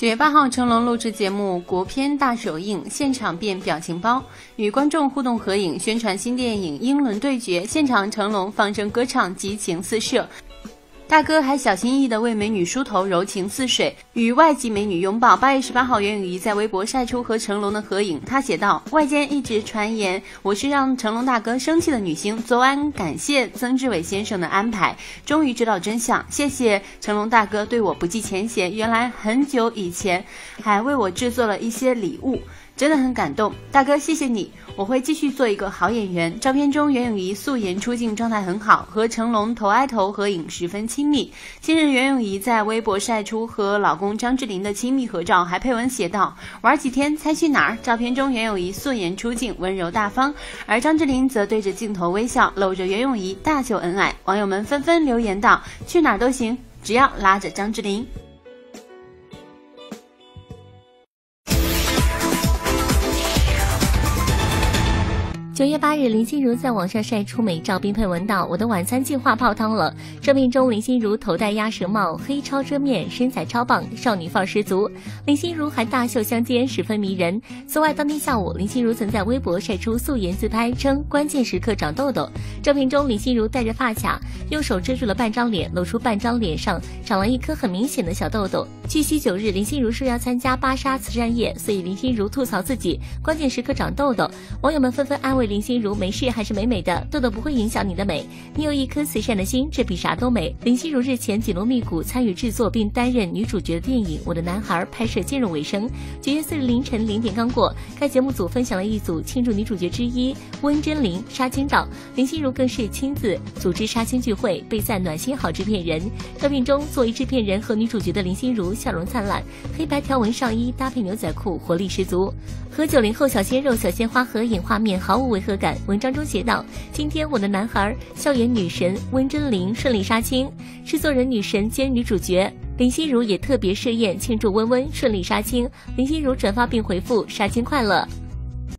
九月八号，成龙录制节目国片大首映，现场变表情包，与观众互动合影，宣传新电影《英伦对决》。现场，成龙放声歌唱，激情四射。大哥还小心翼翼地为美女梳头，柔情似水，与外籍美女拥抱。八月十八号，袁咏仪在微博晒出和成龙的合影，她写道：“外间一直传言我是让成龙大哥生气的女星，昨晚感谢曾志伟先生的安排，终于知道真相。谢谢成龙大哥对我不计前嫌，原来很久以前还为我制作了一些礼物。”真的很感动，大哥，谢谢你，我会继续做一个好演员。照片中，袁咏仪素颜出镜，状态很好，和成龙头挨头合影，十分亲亲密。近日，袁咏仪在微博晒出和老公张智霖的亲密合照，还配文写道：“玩几天，猜去哪儿？”照片中，袁咏仪素颜出镜，温柔大方，而张智霖则对着镜头微笑，搂着袁咏仪大秀恩爱。网友们纷纷留言道：“去哪儿都行，只要拉着张智霖。”九月八日，林心如在网上晒出美照，并配文道：“我的晚餐计划泡汤了。”照片中，林心如头戴鸭舌帽，黑超遮面，身材超棒，少女范儿十足。林心如还大秀香肩，十分迷人。此外，当天下午，林心如曾在微博晒出素颜自拍，称关键时刻长痘痘。照片中，林心如戴着发卡，用手遮住了半张脸，露出半张脸上长了一颗很明显的小痘痘。据悉，九日林心如说要参加芭莎慈善夜，所以林心如吐槽自己关键时刻长痘痘。网友们纷纷安慰。林心如没事还是美美的，痘痘不会影响你的美。你有一颗慈善的心，这比啥都美。林心如日前紧锣密鼓参与制作并担任女主角的电影《我的男孩》拍摄进入尾声。九月四日凌晨零点刚过，该节目组分享了一组庆祝女主角之一温真菱杀青照，林心如更是亲自组织杀青聚会，被赞暖心好制片人。照片中，作为制片人和女主角的林心如笑容灿烂，黑白条纹上衣搭配牛仔裤，活力十足。和九零后小鲜肉、小鲜花合影画面毫无违违和感。文章中写道：“今天我的男孩校园女神温真菱顺利杀青，制作人女神兼女主角林心如也特别设宴庆祝温温顺利杀青。林心如转发并回复：杀青快乐。”